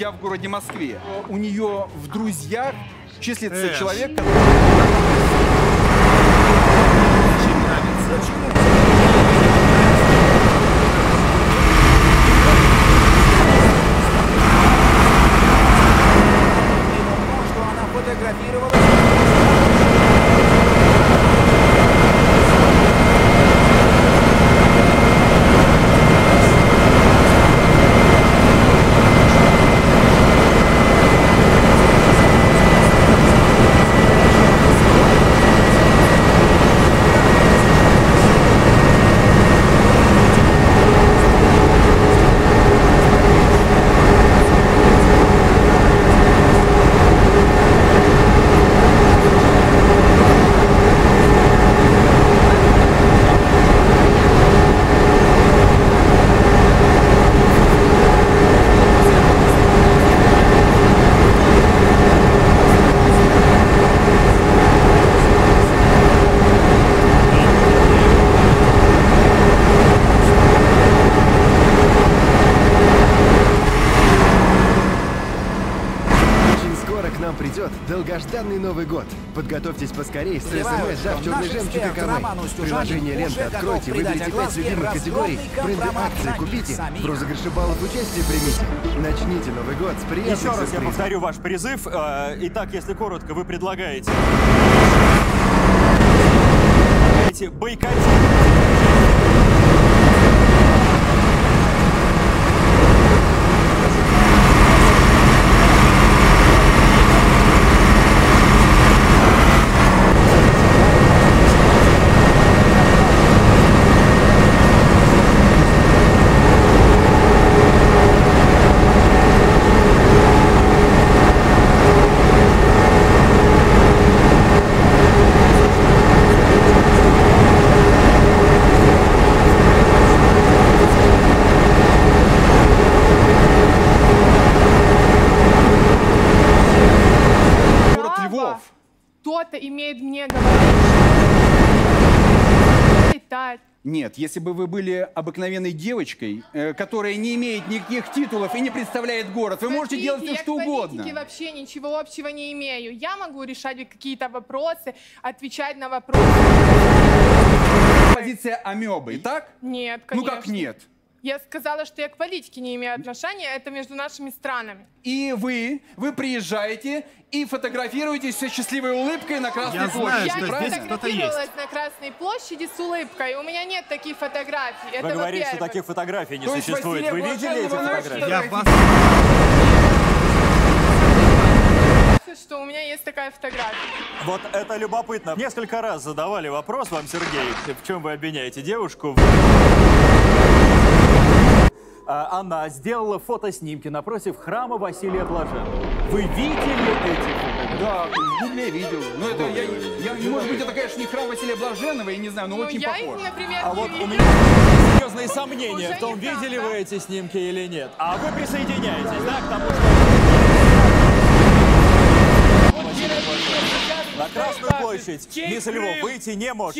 друзья в городе Москве. У нее в друзьях числится Э. человек, который... Очень нравится. что она фотографировала Очень скоро к нам придет долгожданный Новый год. Подготовьтесь поскорей с СМС, черный наш жемчуг. Роман Устюжанин Приложение готов откройте, выберите 5 огласке любимых категорий, бренды акции купите, в розыгрыше баллов участие примите. Начните Новый год с приятных Еще раз я повторю ваш призыв. Э, Итак, если коротко, вы предлагаете... Бойкотировать Город Львов. Кто-то имеет мне говорить, летать. Нет, если бы вы были обыкновенной девочкой, э, которая не имеет никаких титулов и не представляет город, вы можете Смотрите, делать все, я что угодно. политике вообще ничего общего не имею. Я могу решать какие-то вопросы, отвечать на вопросы. Позиция амебы, так? Нет, Ну конечно. как нет? Я сказала, что я к политике не имею отношения, это между нашими странами. И вы, вы приезжаете и фотографируетесь со счастливой улыбкой на Красной Я знаю, площади, я что не правильно? здесь кто-то фотографировалась на Красной площади с улыбкой. У меня нет таких фотографий. Это Вы говорите, что во-первых. таких фотографий не То есть существует. Василия Вы видели эти Блаженного фотографии? Я вас... что у меня есть такая фотография. Вот это любопытно. Несколько раз задавали вопрос вам, Сергей, в чем вы обвиняете девушку. А, Она сделала фотоснимки напротив храма Василия Блаженного. Вы видели эти фотографии? Да, в Гугле я видел. Ну это, я, я- может быть, это, конечно, не храм Василия Блаженного, я не знаю, но Ну, очень я похож. их, например, А не вот у видела. меня серьезные сомнения Уже в том, храм, видели да? вы эти снимки или нет. А вы присоединяетесь, да, к тому, что... На Красную площадь мисс Львов выйти не может.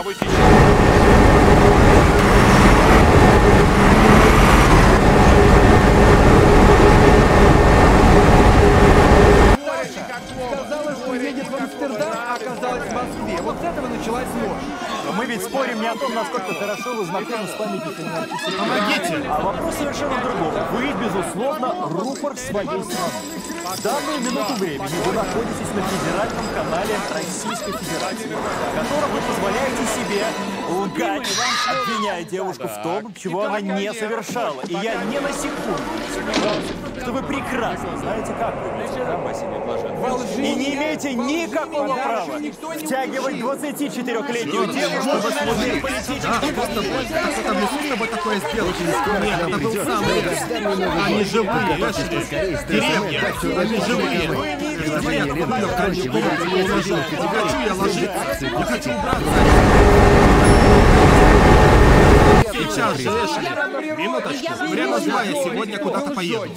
А. Сказала, что едет в Амстердам, а в Москве. Вот с этого началась ложь. Мы ведь спорим о том, насколько хорошо вы знакомы с памятниками артистов. Помогите! А вопрос совершенно в другом. Вы, безусловно, рупор своей страны. В данную минуту времени вы находитесь на федеральном канале Российской Федерации, в котором вы позволяете себе лгать, обвиняя девушку в том, чего она не совершала. И я не на секунду что вы прекрасно знаете, как выглядит. И не имеете никакого права втягивать 24-летнюю девушку в службе политических Нам придет долгожданный Новый год. Подготовьтесь поскорее с ТСМ. Они живые. Предложение ленты. Короче, выберите необходимую категорию. Я ложиться. Не хочу Сейчас же, Эшли. Минуточку. Прямо я сегодня куда-то поеду.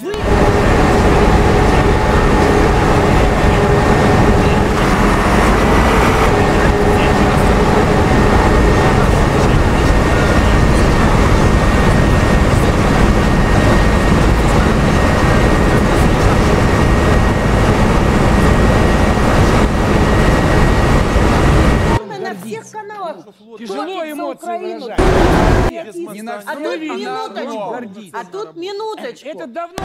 на всех каналах. Тяжело Украину. Не А тут минуточку. А тут минуточку. Это давно...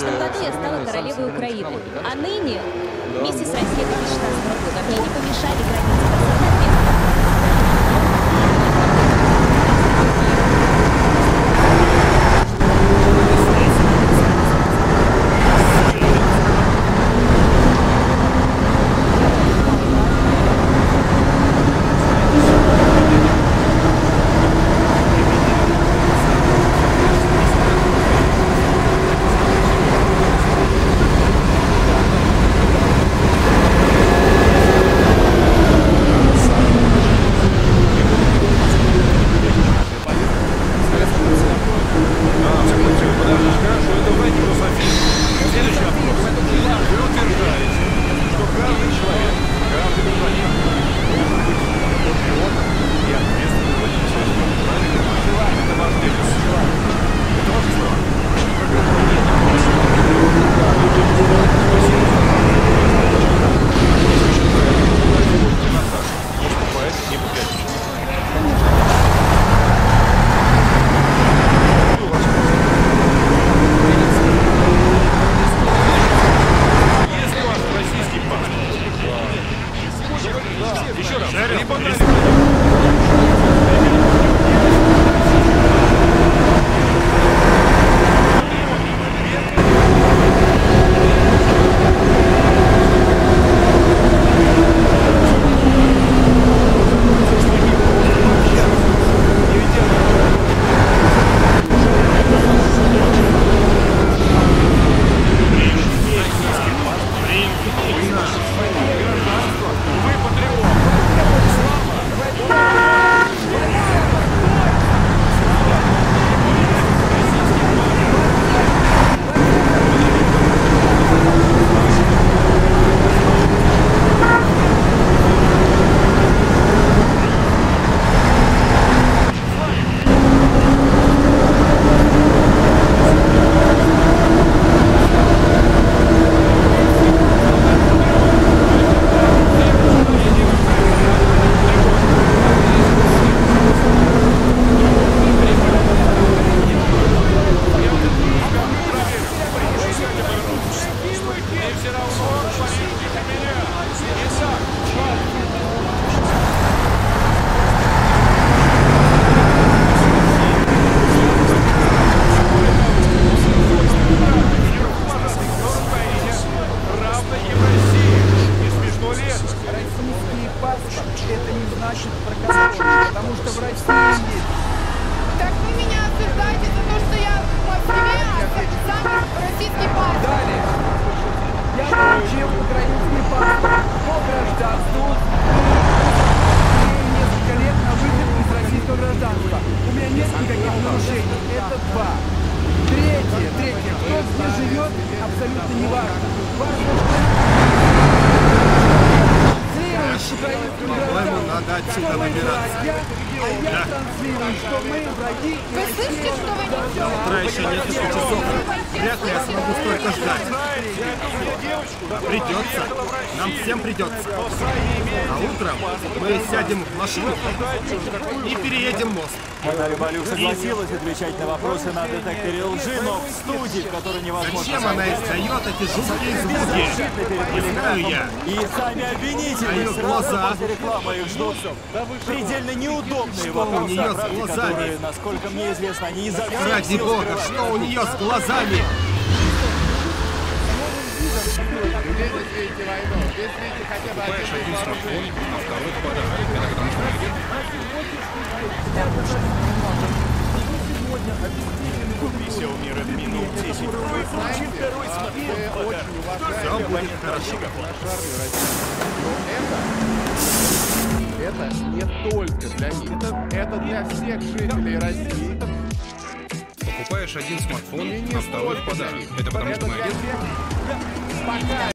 2000 году я стала королевой Украины, а ныне, вместе с Россией в 2016 году, мне не помешали границы. Сюда набираться. Да. Вы слышите, что вы несете? Утра еще несколько часов. Вряд ли я смогу столько ждать. Придется. Нам всем придется. А утром мы сядем в машину и переедем мост. Наталья Балюк согласилась отвечать на вопросы на детекторе лжи, но в студии, в которой невозможно... Зачем она издает эти жуткие звуки? Не знаю я. И сами обвинители А ее глаза? после рекламы их ждут предельно неудобные Что у вопросы, нее о с правде, глазами? которые, насколько мне известно, они изо всех Ради сил бога, скрывают. что у нее с глазами? Покупаешь один смартфон, а второй в подарок. Это потому что Xiaomi Redmi Note 10 выключи второй смартфон. Все будет хорошо. Это не только для них. Это, это для всех жителей России. Покупаешь один смартфон, а второй в подарок. Это потому что мы один?